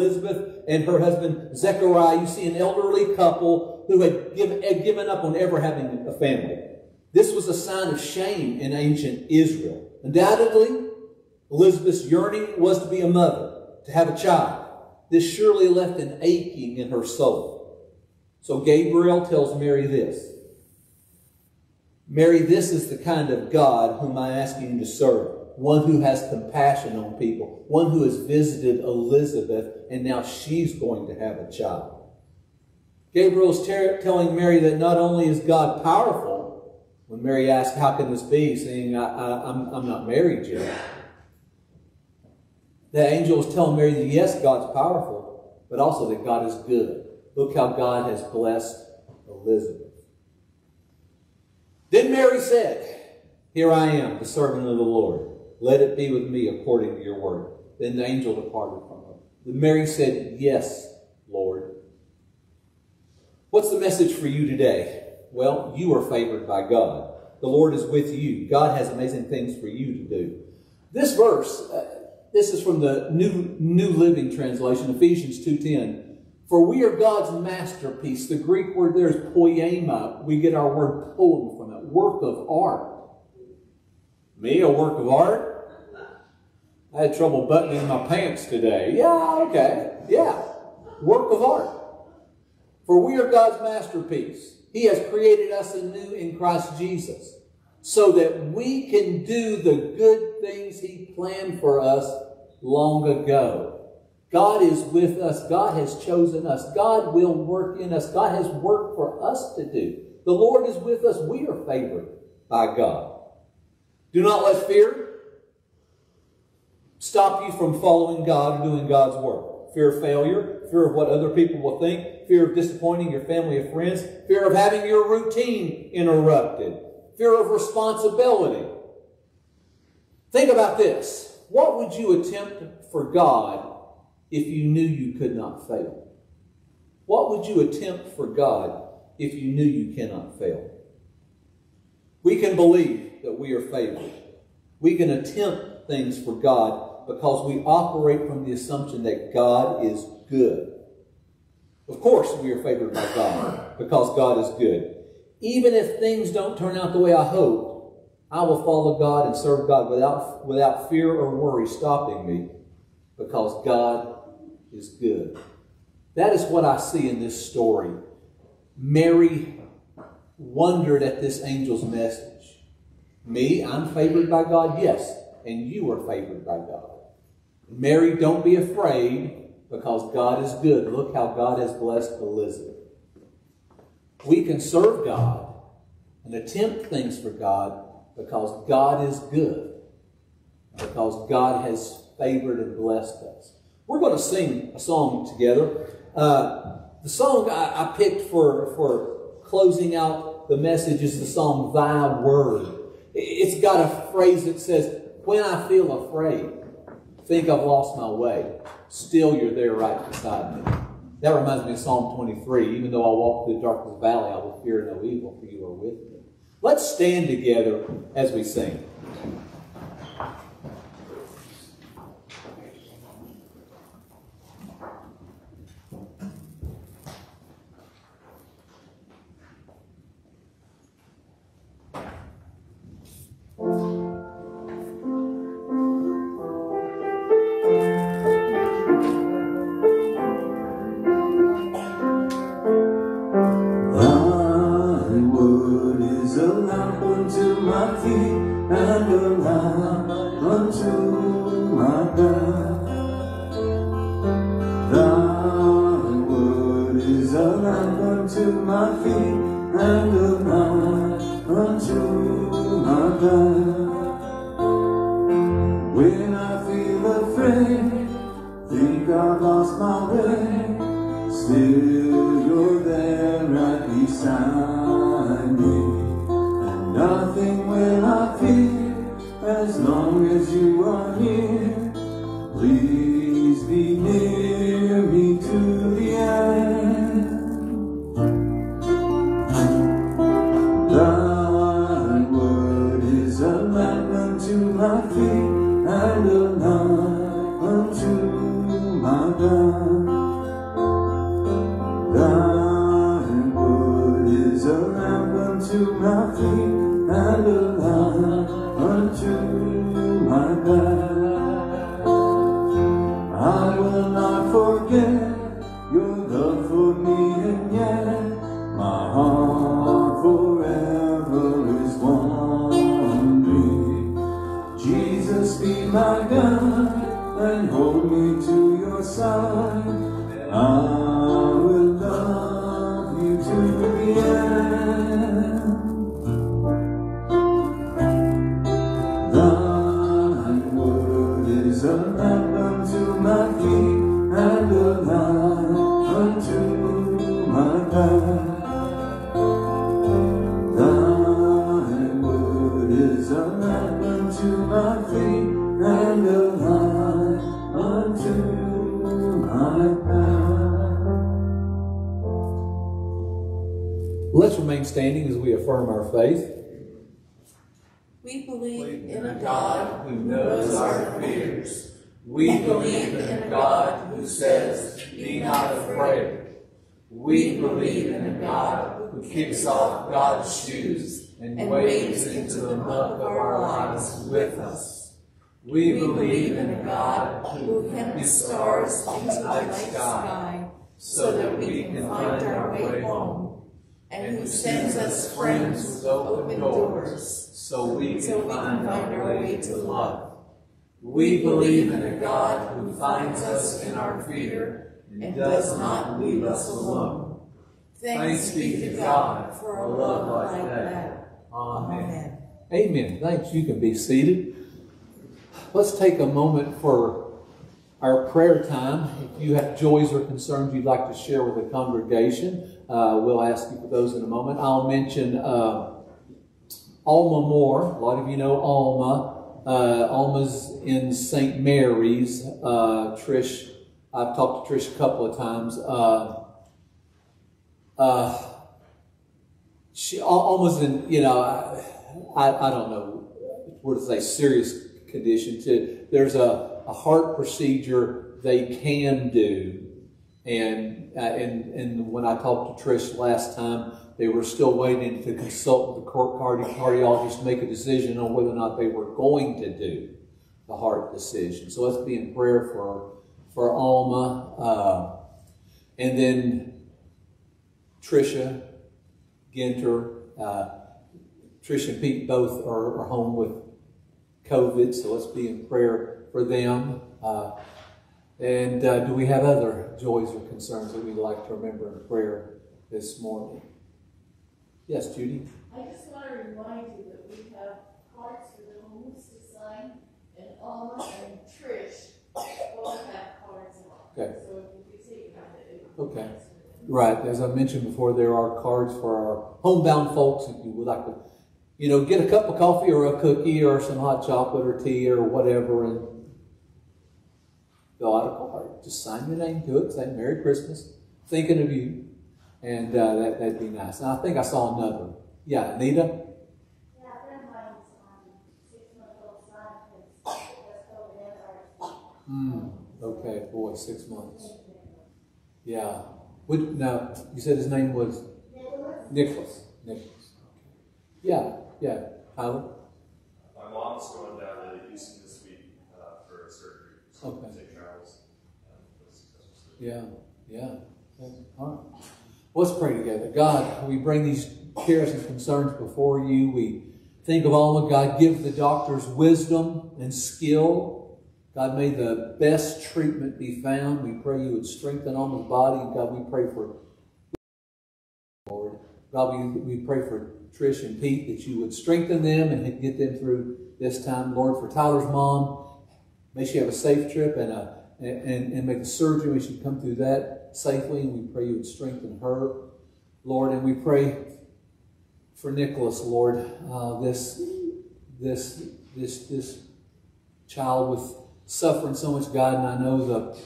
Elizabeth and her husband Zechariah, you see an elderly couple who had, give, had given up on ever having a family. This was a sign of shame in ancient Israel. Undoubtedly, Elizabeth's yearning was to be a mother, to have a child. This surely left an aching in her soul. So Gabriel tells Mary this Mary, this is the kind of God whom I'm asking you to serve. One who has compassion on people. One who has visited Elizabeth and now she's going to have a child. Gabriel's telling Mary that not only is God powerful, when Mary asked, How can this be? saying, I, I, I'm, I'm not married yet. The angel is telling Mary that yes, God's powerful, but also that God is good. Look how God has blessed Elizabeth. Then Mary said, Here I am, the servant of the Lord. Let it be with me according to your word. Then the angel departed from her. Then Mary said, Yes, Lord. What's the message for you today? Well, you are favored by God. The Lord is with you. God has amazing things for you to do. This verse, uh, this is from the New, New Living Translation, Ephesians 2.10. For we are God's masterpiece. The Greek word there is poema. We get our word poem from it. Work of art. Me, a work of art? I had trouble buttoning my pants today. Yeah, okay. Yeah. Work of art. For we are God's masterpiece. He has created us anew in Christ Jesus so that we can do the good things He planned for us long ago. God is with us. God has chosen us. God will work in us. God has work for us to do. The Lord is with us. We are favored by God. Do not let fear stop you from following God and doing God's work. Fear of failure, fear of what other people will think, fear of disappointing your family or friends, fear of having your routine interrupted, fear of responsibility. Think about this. What would you attempt for God if you knew you could not fail? What would you attempt for God if you knew you cannot fail? We can believe that we are favored. We can attempt things for God because we operate from the assumption that God is good. Of course, we are favored by God because God is good. Even if things don't turn out the way I hope, I will follow God and serve God without, without fear or worry stopping me because God is good. That is what I see in this story. Mary wondered at this angel's message. Me, I'm favored by God, yes, and you are favored by God. Mary, don't be afraid because God is good. Look how God has blessed Elizabeth. We can serve God and attempt things for God because God is good, because God has favored and blessed us. We're going to sing a song together. Uh, the song I, I, picked for, for closing out the message is the song Thy Word. It's got a phrase that says, When I feel afraid, think I've lost my way, still you're there right beside me. That reminds me of Psalm 23. Even though I walk through the darkest valley, I will fear no evil, for you are with me. Let's stand together as we sing. Is a lamp my feet and a light unto my path. Let's remain standing as we affirm our faith. We believe in a God who knows our fears. We believe in a God who says, Be not afraid. We believe in a God who kicks off God's shoes and wades into the muck of our lives with us. We believe in a God who hemps stars into the night sky so that we can find our way home, and who sends us friends with open doors so we can find our way to love. We believe in a God who finds us in our fear and does not leave us alone. Thanks be to God for a love like that. Amen. Amen. Thanks. You can be seated. Let's take a moment for our prayer time. If you have joys or concerns you'd like to share with the congregation, uh, we'll ask you for those in a moment. I'll mention uh, Alma Moore. A lot of you know Alma. Uh, Alma's in St. Mary's. Uh, Trish, I've talked to Trish a couple of times. She almost in you know I, I don't know what to say serious condition to there's a, a heart procedure they can do. And uh, and and when I talked to Trish last time they were still waiting to consult the cardi- cardiologist to make a decision on whether or not they were going to do the heart decision. So let's be in prayer for for Alma. Uh, and then Trisha Ginter. Uh, Trish and Pete both are, are, home with COVID, so let's be in prayer for them. Uh, and uh, do we have other joys or concerns that we'd like to remember in prayer this morning? Yes, Judy? I just want to remind you that we have cards for the homeless to sign, and Alma and Trish both have cards. Okay. So if you could take them, it Okay. Right. As I mentioned before, there are cards for our homebound folks if you would like to, you know, get a cup of coffee or a cookie or some hot chocolate or tea or whatever and fill out a card. Just sign your name to it, say Merry Christmas, thinking of you. And uh, that, that'd be nice. And I think I saw another. Yeah, Anita? Yeah, a friend of mine's six-month-old son has just COVID and Hmm. Okay, boy, six months. Yeah. Would, now, you said his name was Nicholas. Nicholas. Nicholas. Yeah, yeah. Tyler? My mom's going down to Houston this week uh, for a surgery. So Okay. travels. Um, for a successful surgery. Yeah, yeah. All right. Let's pray together. God, we bring these cares and concerns before you. We think of Alma. God, give the doctors wisdom and skill. God, may the best treatment be found. We pray you would strengthen Alma's body. God, we pray for Lord. God, we, we pray for Trish and Pete that you would strengthen them and get them through this time. Lord, for Tyler's mom, may she have a safe trip and a and, and make the surgery. May she come through that safely, and we pray you would strengthen her, Lord. And we pray for Nicholas, Lord, uh, this this this this child with suffering so much, God, and I know the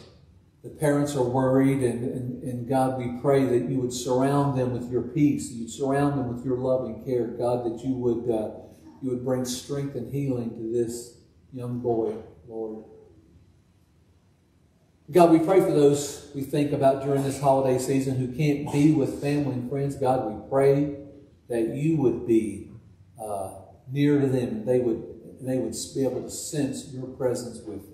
the parents are worried, and, and, and God, we pray that you would surround them with your peace, you'd surround them with your love and care, God, that you would uh, you would bring strength and healing to this young boy, Lord. God, we pray for those we think about during this holiday season who can't be with family and friends. God, we pray that you would be uh, near to them and they would, they would be able to sense your presence with them.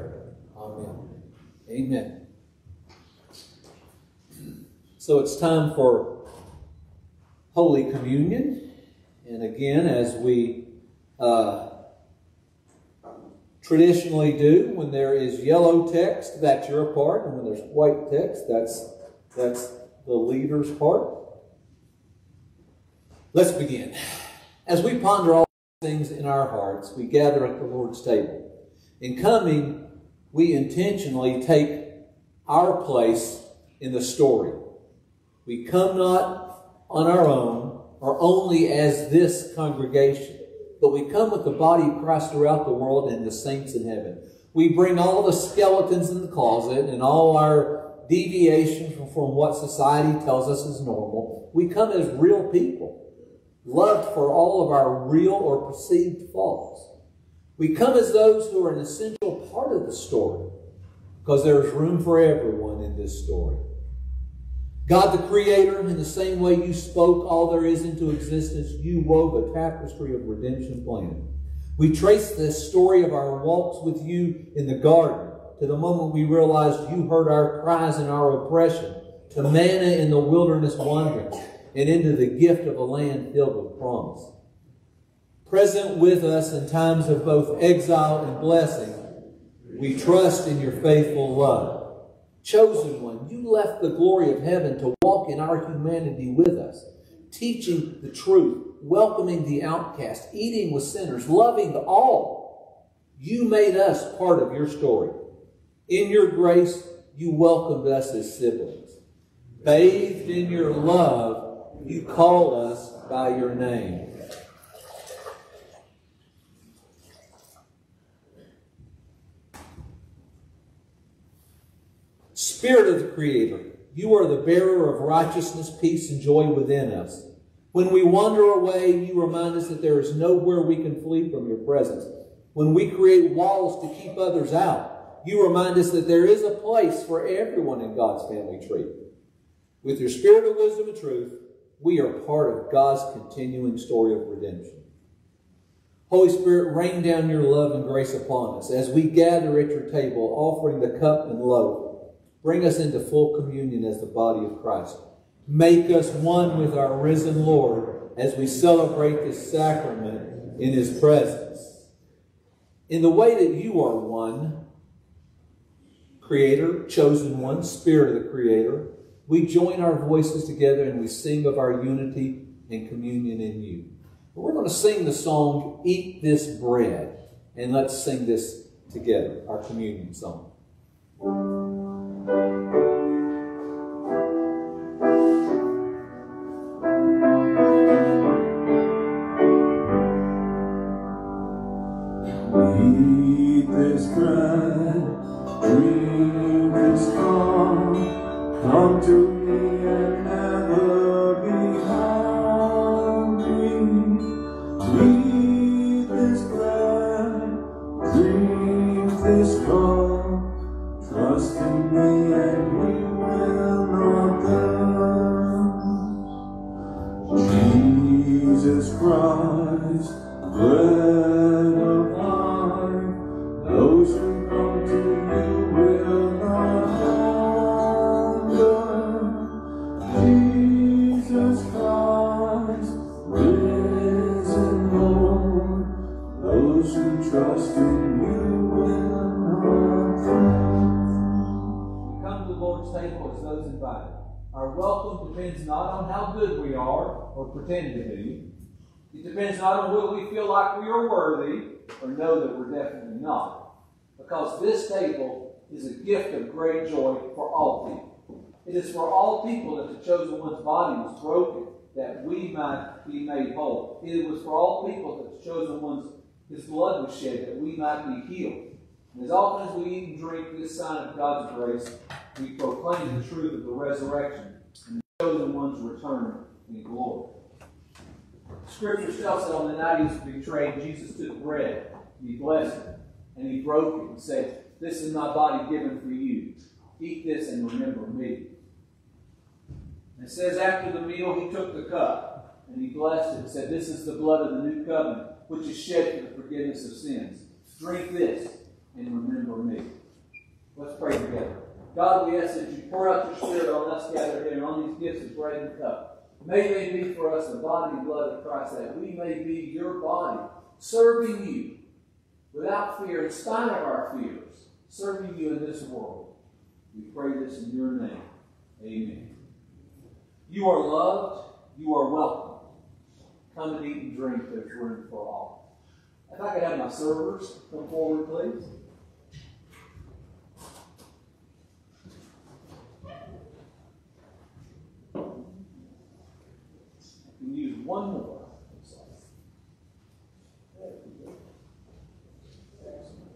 Amen. So it's time for Holy Communion. And again, as we uh, traditionally do, when there is yellow text, that's your part, and when there's white text, that's that's the leader's part. Let's begin. As we ponder all things in our hearts, we gather at the Lord's table. In coming, we intentionally take our place in the story. We come not on our own or only as this congregation, but we come with the body of Christ throughout the world and the saints in heaven. We bring all the skeletons in the closet and all our deviations from, what society tells us is normal. We come as real people, loved for all of our real or perceived faults. We come as those who are an essential part of the story because there's room for everyone in this story. God the Creator, in the same way you spoke all there is into existence, you wove a tapestry of redemption plan. We trace the story of our walks with you in the garden to the moment we realized you heard our cries and our oppression, to manna in the wilderness wanderings, and into the gift of a land filled with promise. Present with us in times of both exile and blessing, we trust in your faithful love. Chosen one, you left the glory of heaven to walk in our humanity with us, teaching the truth, welcoming the outcast, eating with sinners, loving all. You made us part of your story. In your grace, you welcomed us as siblings. Bathed in your love, you called us by your name. Spirit of the Creator, you are the bearer of righteousness, peace, and joy within us. When we wander away, you remind us that there is nowhere we can flee from your presence. When we create walls to keep others out, you remind us that there is a place for everyone in God's family tree. With your spirit of wisdom and truth, we are part of God's continuing story of redemption. Holy Spirit, rain down your love and grace upon us as we gather at your table, offering the cup and loaf. Bring us into full communion as the body of Christ. Make us one with our risen Lord as we celebrate this sacrament in his presence. In the way that you are one, Creator, chosen one, Spirit of the Creator, we join our voices together and we sing of our unity and communion in you. We're going to sing the song, Eat This Bread. And let's sing this together, our communion song. Eat Christ, bread Because this table is a gift of great joy for all people. It is for all people that the chosen one's body was broken, that we might be made whole. It was for all people that the chosen one's his blood was shed, that we might be healed. And as often as we eat and drink this sign of God's grace, we proclaim the truth of the resurrection and the chosen one's return in glory. Scripture tells that on the night he was betrayed, Jesus took bread and he blessed it. And he broke it and said, This is my body given for you. Eat this and remember me. And it says, After the meal, he took the cup and he blessed it and said, This is the blood of the new covenant, which is shed for the forgiveness of sins. Drink this and remember me. Let's pray together. God, we ask that you pour out your Spirit on us gathered here, on these gifts of bread and cup. May they be for us the body and blood of Christ, that we may be your body, serving you without fear, in spite of our fears, serving you in this world. We pray this in your name. Amen. You are loved. You are welcome. Come and eat and drink. There's room for all. If I could have my servers come forward, please. I can use one more. There we go. Excellent.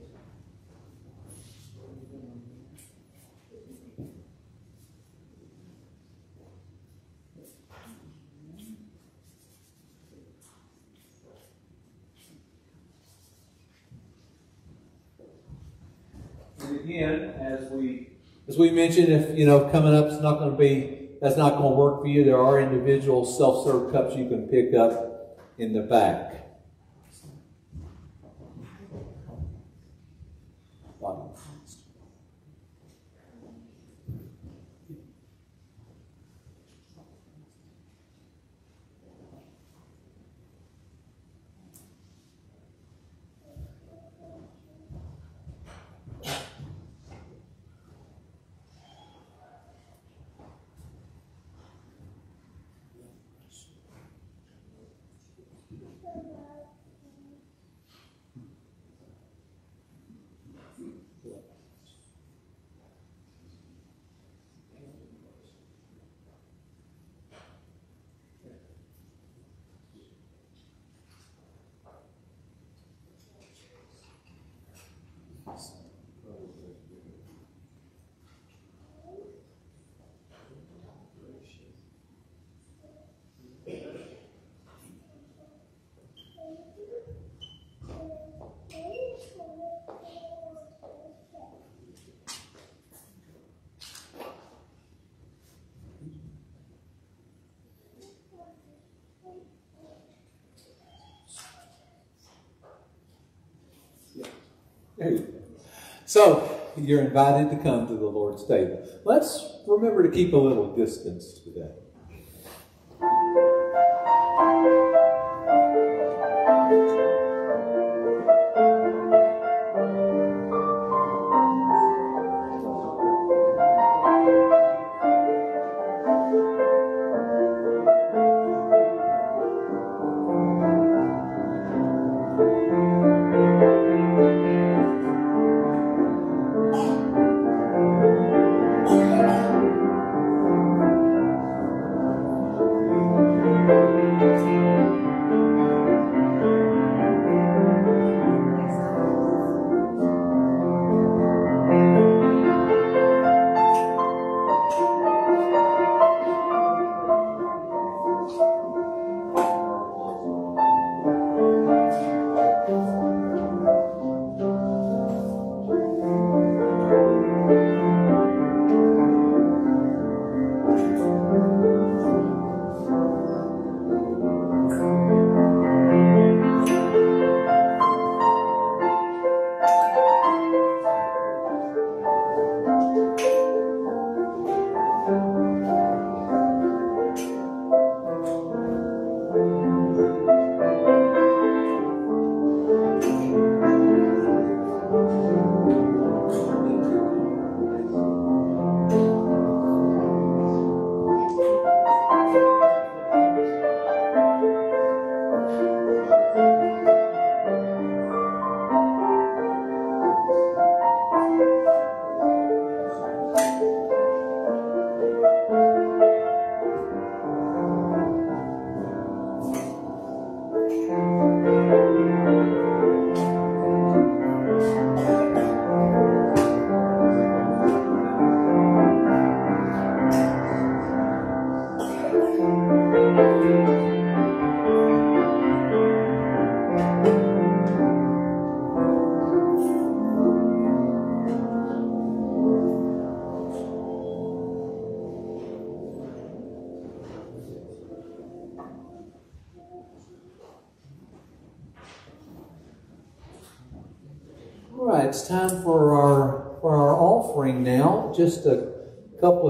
And again, as we As we mentioned, if you know coming up, it's not going to be that's not going to work for you. There are individual self-serve cups you can pick up in the back. So you're invited to come to the Lord's table. Let's remember to keep a little distance today.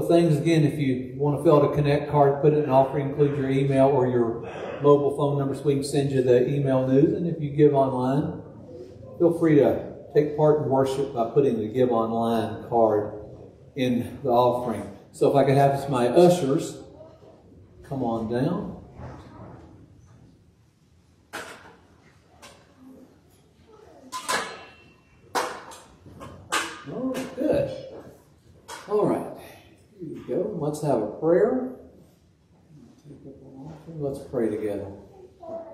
Things. Again, if you want to fill out a connect card, put it in an offering, include your email or your mobile phone number so we can send you the email news. And if you give online, feel free to take part in worship by putting the give online card in the offering. So if I could have my ushers come on down. Oh, good. All right. Here you go. Let's have a prayer. Let's pray together.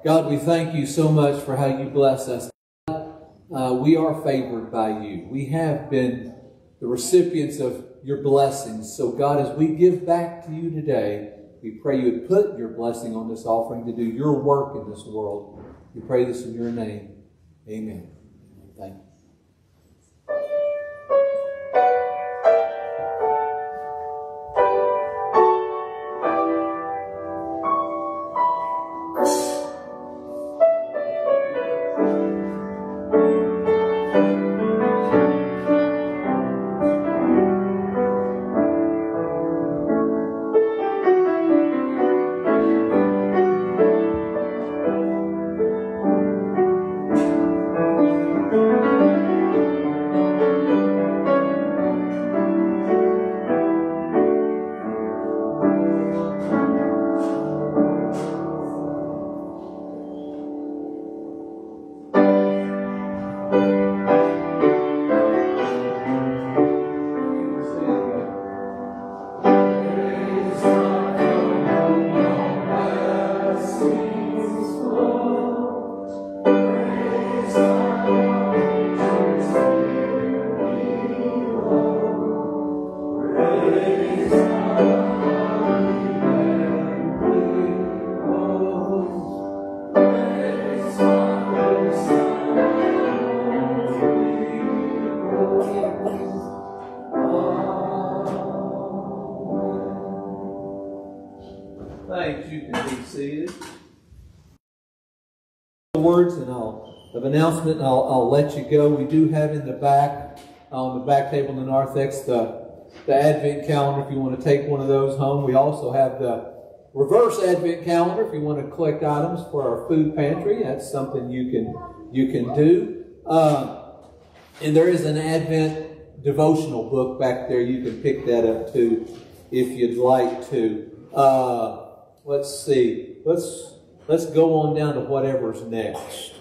God, we thank you so much for how you bless us. Uh, we are favored by you. We have been the recipients of your blessings. So, God, as we give back to you today, we pray you would put your blessing on this offering to do your work in this world. We pray this in your name. Amen. Announcement. And I'll, of announcement I'll let you go. We do have in the back on the back table in the narthex the the Advent calendar. If you want to take one of those home, we also have the reverse Advent calendar. If you want to collect items for our food pantry, that's something you can you can do. Uh, and there is an Advent devotional book back there. You can pick that up too if you'd like to. Uh, let's see. Let's let's go on down to whatever's next.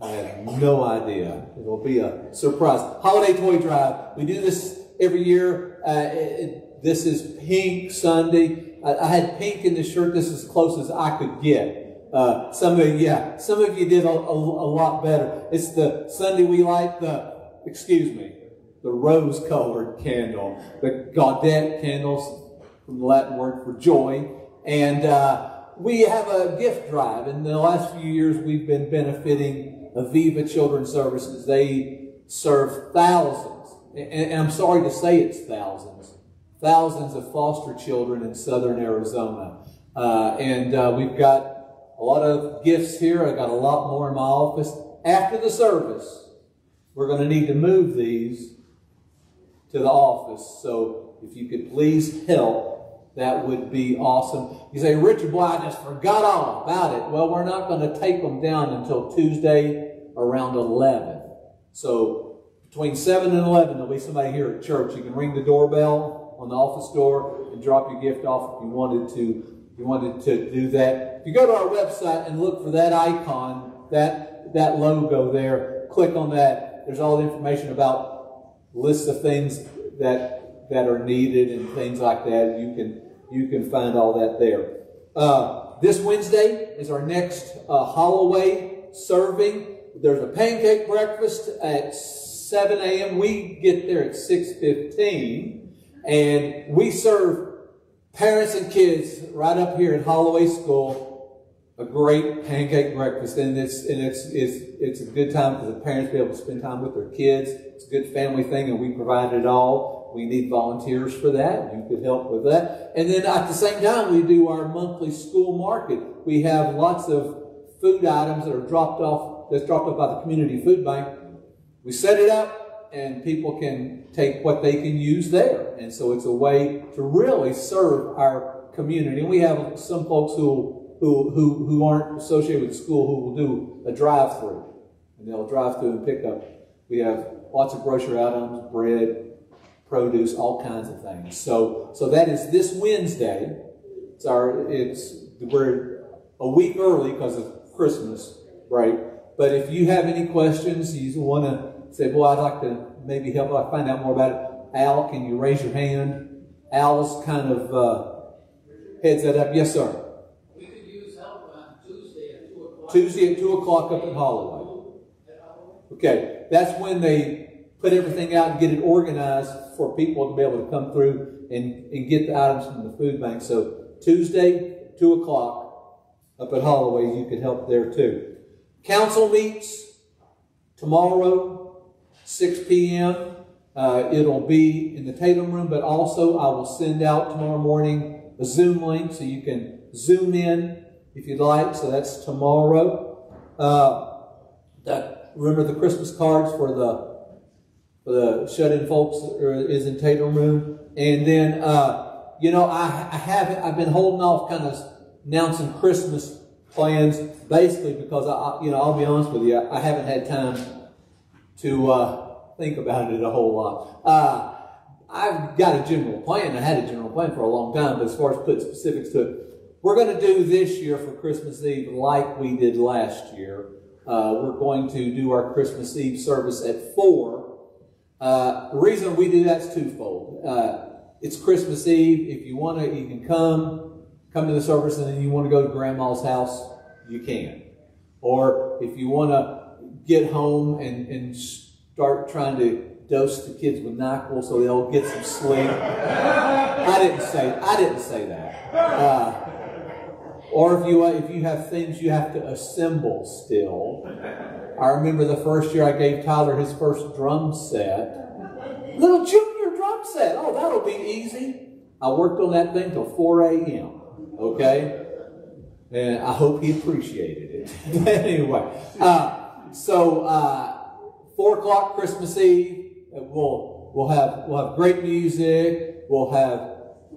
I have no idea. It'll be a surprise. Holiday toy drive. We do this every year. Uh, it, this is Pink Sunday. I, I, had pink in the shirt. This is as close as I could get. Uh, some of you, yeah, some of you did a, a, a lot better. It's the Sunday we light the, excuse me, the rose-colored candle, the Gaudete candles from the Latin word for joy. And uh, we have a gift drive. In the last few years, we've been benefiting Aviva Children's Services. They serve thousands, and, I'm sorry to say it's thousands, thousands of foster children in southern Arizona. Uh, and uh, we've got a lot of gifts here. I've got a lot more in my office. After the service, we're going to need to move these to the office. So if you could please help, that would be awesome. You say, Richard, boy, I just forgot all about it. Well, we're not going to take them down until Tuesday around 11. So between 7 and 11, there'll be somebody here at church. You can ring the doorbell on the office door and drop your gift off if you wanted to. You wanted to do that. If you go to our website and look for that icon, that, that logo there, click on that. There's all the information about lists of things that, that are needed and things like that. You can, you can find all that there. Uh, this Wednesday is our next uh, Holloway serving. There's a pancake breakfast at 7 a.m. We get there at 6.15 and we serve parents and kids right up here in Holloway School a great pancake breakfast, and it's and it's it's it's a good time for the parents to be able to spend time with their kids. It's a good family thing, and we provide it all. We need volunteers for that. You could help with that. And then at the same time, we do our monthly school market. We have lots of food items that are dropped off. That's dropped off by the community food bank. We set it up and people can take what they can use there. And so it's a way to really serve our community. And we have some folks who, who, who, who aren't associated with school who will do a drive through. And they'll drive through and pick up. We have lots of grocery items, bread, produce, all kinds of things. So, so that is this Wednesday. It's our, it's, we're a week early because of Christmas break. But if you have any questions, you want to say, boy, I'd like to maybe help, like find out more about it. Al, can you raise your hand? Al's kind of uh, heads that up. Yes, sir. We could use help on Tuesday at two o'clock. Tuesday at 2 o'clock up at Holloway. Okay, that's when they put everything out and get it organized for people to be able to come through and, and get the items from the food bank. So Tuesday, 2 o'clock up at Holloway, you could help there too. Council meets tomorrow, 6 p.m. Uh, it'll be in the Tatum room, but also I will send out tomorrow morning a Zoom link so you can zoom in if you'd like. So that's tomorrow. Uh, that, remember the Christmas cards for the for the shut-in folks is in Tatum room, and then uh, you know I, I haven't I've been holding off kind of announcing Christmas plans basically because I you know I'll be honest with you I haven't had time to uh, think about it a whole lot. Uh, I've got a general plan. I had a general plan for a long time, but as far as putting specifics to it, we're going to do this year for Christmas Eve like we did last year. Uh, we're going to do our Christmas Eve service at 4. Uh, the reason we do that is twofold. Uh, it's Christmas Eve. If you want to, you can come, come to the service, and then you want to go to Grandma's house, you can. Or if you want to get home and, and start trying to dose the kids with NyQuil so they'll get some sleep. I didn't say I didn't say that. Uh, or if you if you have things you have to assemble still. I remember the first year I gave Tyler his first drum set. Little junior drum set. Oh, that'll be easy. I worked on that thing till 4 a.m. Okay? And I hope he appreciated it. anyway, uh, so uh, 4 o'clock Christmas Eve, we'll, we'll, have, we'll have great music. We'll have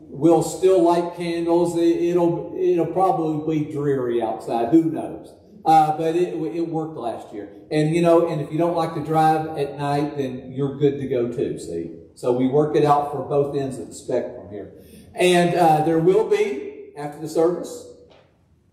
We'll still light candles. It'll it'll probably be dreary outside. Who knows? Uh, but it, it worked last year. And you know, and if you don't like to drive at night, then you're good to go too. See, so we work it out for both ends of the spectrum here. And uh, there will be after the service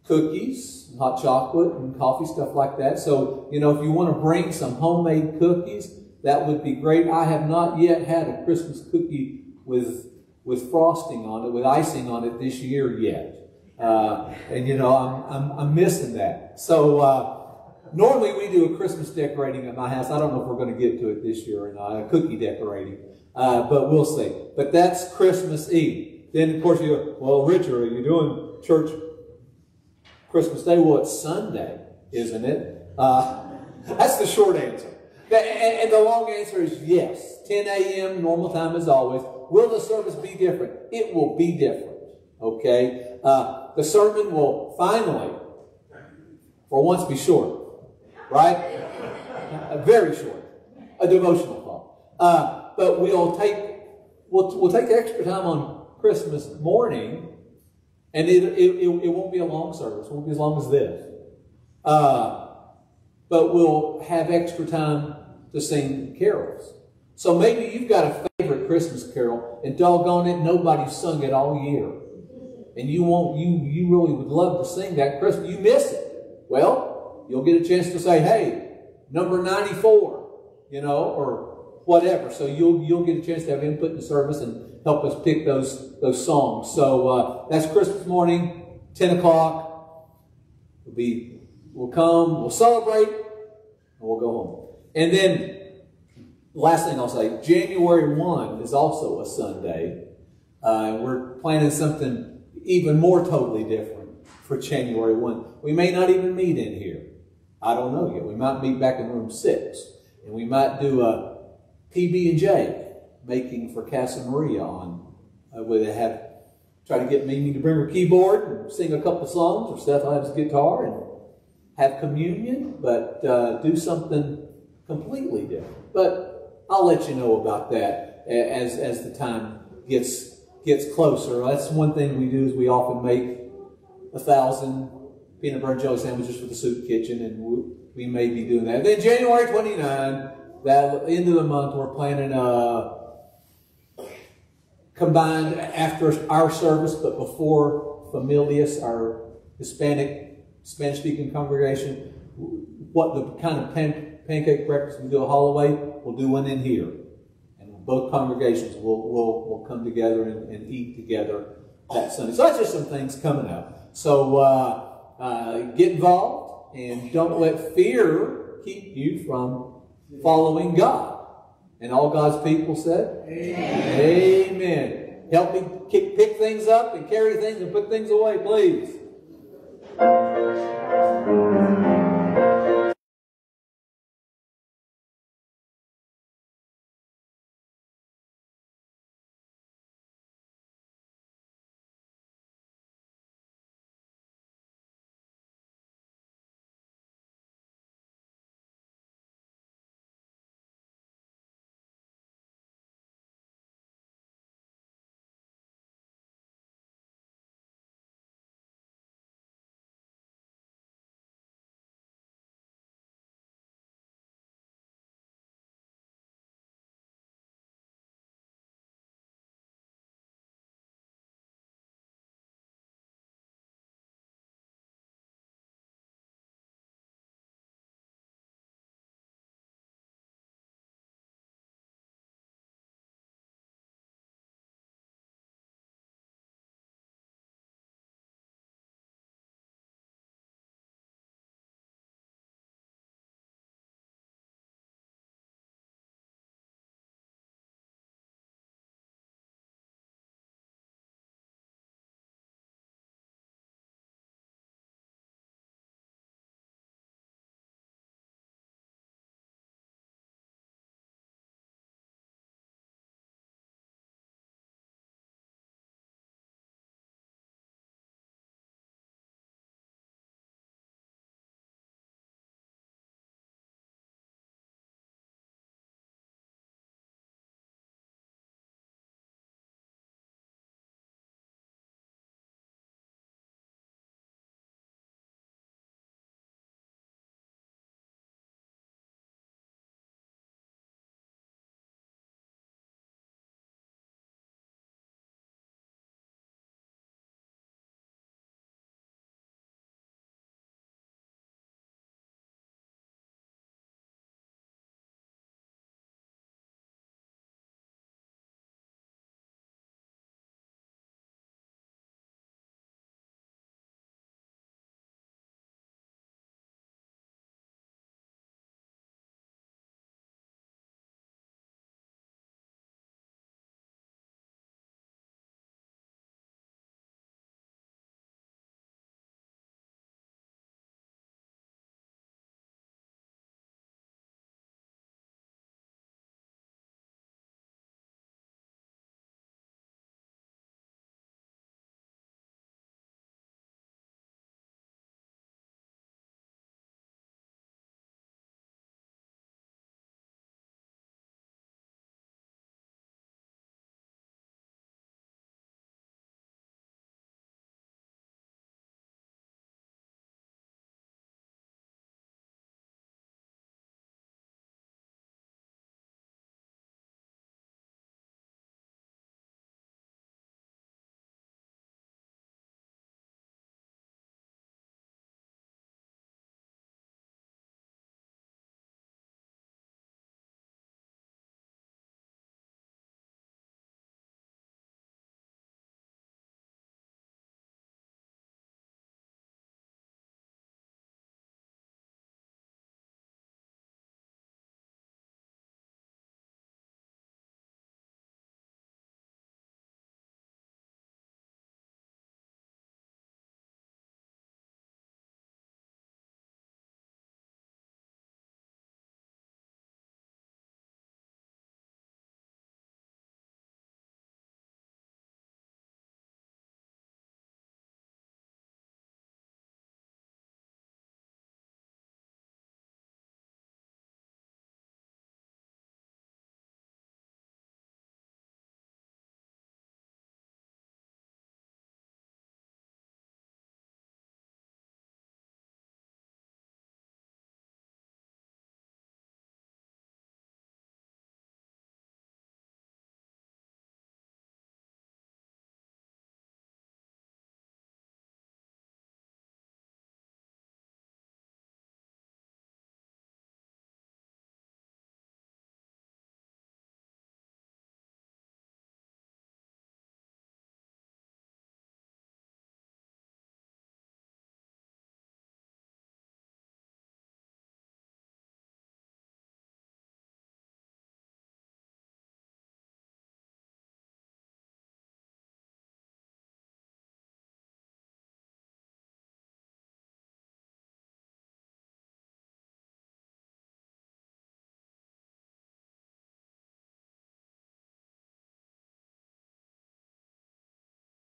cookies, hot chocolate, and coffee stuff like that. So you know, if you want to bring some homemade cookies, that would be great. I have not yet had a Christmas cookie with with frosting on it, with icing on it this year yet. Uh, and you know, I'm, I'm, I'm missing that. So, uh, normally we do a Christmas decorating at my house. I don't know if we're going to get to it this year or not, a cookie decorating. Uh, but we'll see. But that's Christmas Eve. Then, of course, you go, well, Richard, are you doing church Christmas Day? Well, it's Sunday, isn't it? Uh, that's the short answer. And the long answer is yes. 10 a.m., normal time as always. Will the service be different? It will be different. Okay? Uh, the sermon will finally, for once, be short. Right? Very short. A devotional call. Uh, but we'll take we'll, we'll take extra time on Christmas morning, and it, it, it, won't be a long service. It won't be as long as this. Uh, but we'll have extra time to sing carols. So maybe you've got a favorite Christmas carol, and doggone it, nobody's sung it all year. And you won't, you, you really would love to sing that Christmas. You miss it. Well, you'll get a chance to say, hey, number 94, you know, or whatever. So you'll, you'll get a chance to have input in the service and help us pick those, those songs. So uh, that's Christmas morning, 10 o'clock. We'll be, we'll come, we'll celebrate, and we'll go home. And then last thing I'll say, January 1 is also a Sunday. Uh, we're planning something even more totally different for January 1. We may not even meet in here. I don't know yet. We might meet back in room 6. And we might do a PB&J making for Casa Maria on, uh, where they have, try to get Mimi to bring her keyboard and sing a couple songs, or Steph has guitar and have communion, but uh, do something completely different. But I'll let you know about that as as the time gets gets closer. That's one thing we do is we often make a thousand peanut butter and jelly sandwiches for the soup kitchen, and we, we may be doing that. Then January 29, that end of the month, we're planning a combined after our service, but before Familias, our Hispanic Spanish speaking congregation, what the kind of pan, pancake breakfast we do at Holloway, we'll do one in here. And both congregations will, will, will come together and, and eat together that Sunday. So that's just some things coming up. So uh, uh, get involved and don't let fear keep you from following God. And all God's people said, Amen. Amen. Help me kick, pick things up and carry things and put things away, please.